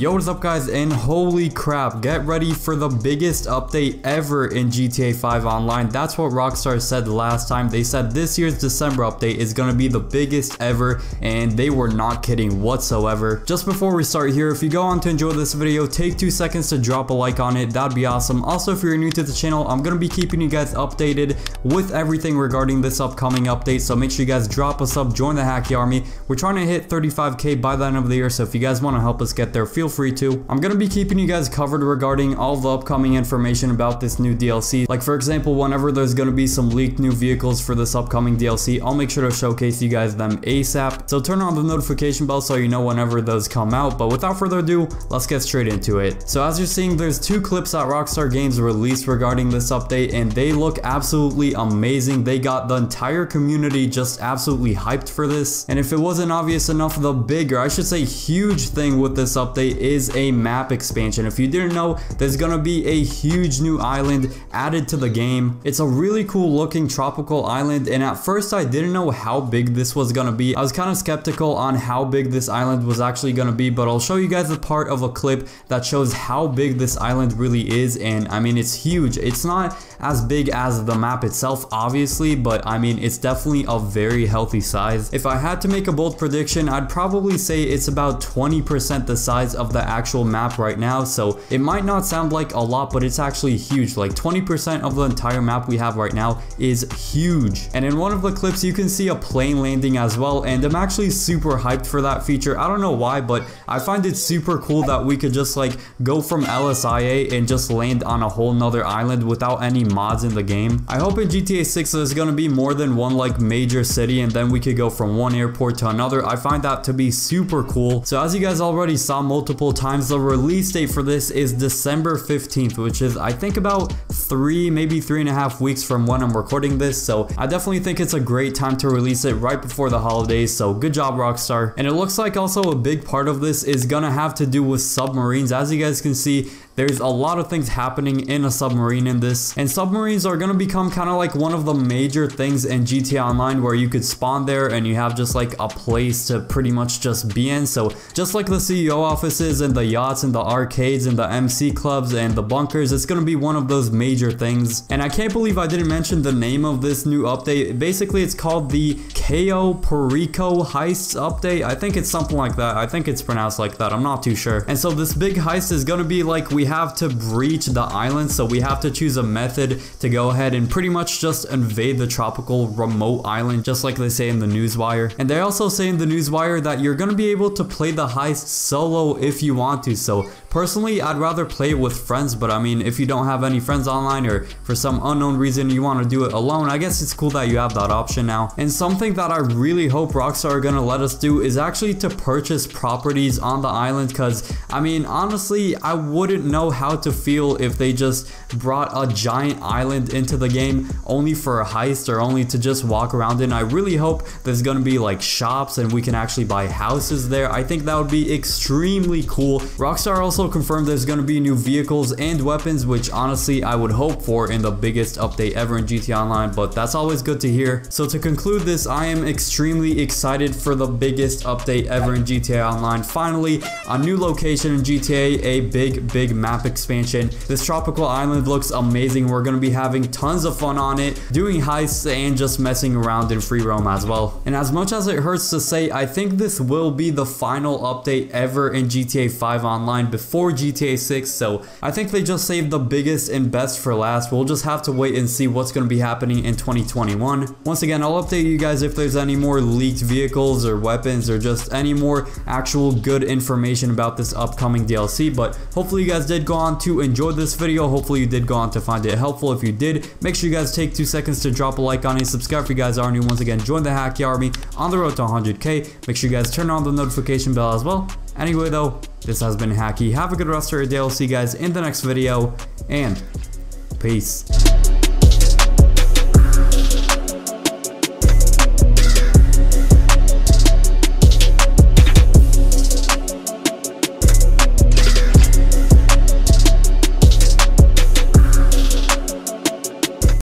Yo, what's up guys, and holy crap, get ready for the biggest update ever in GTA 5 Online. That's what Rockstar said last time. They said this year's December update is gonna be the biggest ever, and they were not kidding whatsoever. Just before we start here, if you go on to enjoy this video, take two seconds to drop a like on it, that'd be awesome. Also, if you're new to the channel, I'm gonna be keeping you guys updated with everything regarding this upcoming update, so make sure you guys drop a sub, join the Hakiii Army. We're trying to hit 35k by the end of the year, so if you guys want to help us get there, feel free to. I'm to be keeping you guys covered regarding all the upcoming information about this new DLC. Like for example, whenever there's to be some leaked new vehicles for this upcoming DLC, I'll make sure to showcase you guys them ASAP. So turn on the notification bell so you know whenever those come out. But without further ado, let's get straight into it. So as you're seeing, there's two clips that Rockstar Games released regarding this update and they look absolutely amazing. They got the entire community just absolutely hyped for this. And if it wasn't obvious enough, the bigger, I should say huge thing with this update is a map expansion. If you didn't know, there's gonna be a huge new island added to the game. It's a really cool looking tropical island and at first I didn't know how big this was gonna be. I was kind of skeptical on how big this island was actually gonna be, but I'll show you guys a part of a clip that shows how big this island really is and I mean it's huge. It's not as big as the map itself obviously, but I mean it's definitely a very healthy size. If I had to make a bold prediction, I'd probably say it's about 20% the size of the actual map right now, so it might not sound like a lot, but it's actually huge. Like 20% of the entire map we have right now is huge. And in one of the clips, you can see a plane landing as well, and I'm actually super hyped for that feature. I don't know why, but I find it super cool that we could just like go from LSIA and just land on a whole nother island without any mods in the game. I hope in GTA 6 there's gonna be more than one like major city and then we could go from one airport to another. I find that to be super cool. So as you guys already saw multiple times, the release date for this is December 15th, which is I think about three, maybe three and a half weeks from when I'm recording this. So I definitely think it's a great time to release it right before the holidays. So good job Rockstar. And it looks like also a big part of this is gonna have to do with submarines. As you guys can see, there's a lot of things happening in a submarine in this. And submarines are going to become kind of like one of the major things in GTA Online where you could spawn there and you have just like a place to pretty much just be in. So just like the CEO offices and the yachts and the arcades and the MC clubs and the bunkers, it's going to be one of those major things. And I can't believe I didn't mention the name of this new update. Basically, it's called the Cayo Perico Heists update. I think it's something like that. I think it's pronounced like that. I'm not too sure. And so this big heist is going to be like we have to breach the island. So we have to choose a method to go ahead and pretty much just invade the tropical remote island, just like they say in the newswire. And they also say in the newswire that you're to be able to play the heist solo if you want to. So personally, I'd rather play it with friends. But I mean, if you don't have any friends online or for some unknown reason you want to do it alone, I guess it's cool that you have that option now. And something that I really hope Rockstar are going to let us do is actually to purchase properties on the island. Because I mean, honestly, I wouldn't know how to feel if they just brought a giant island into the game only for a heist or only to just walk around in. I really hope there's gonna be like shops and we can actually buy houses there. I think that would be extremely cool. Rockstar also confirmed there's gonna be new vehicles and weapons, which honestly I would hope for in the biggest update ever in GTA Online, but that's always good to hear. So to conclude this, I am extremely excited for the biggest update ever in GTA Online. Finally, a new location in GTA, a big, big map expansion. This tropical island looks amazing. We're going to be having tons of fun on it, doing heists and just messing around in free roam as well. And as much as it hurts to say, I think this will be the final update ever in GTA 5 Online before GTA 6. So I think they just saved the biggest and best for last. We'll just have to wait and see what's going to be happening in 2021. Once again, I'll update you guys if there's any more leaked vehicles or weapons or just any more actual good information about this upcoming DLC. But hopefully you guys did go on to enjoy this video. Hopefully you did go on to find it helpful. If you did, make sure you guys take two seconds to drop a like on it. Subscribe if you guys are new. Once again, join the Hakiii Army on the road to 100k. Make sure you guys turn on the notification bell as well. Anyway though, this has been Hakiii. Have a good rest of your day. I'll see you guys in the next video. And peace.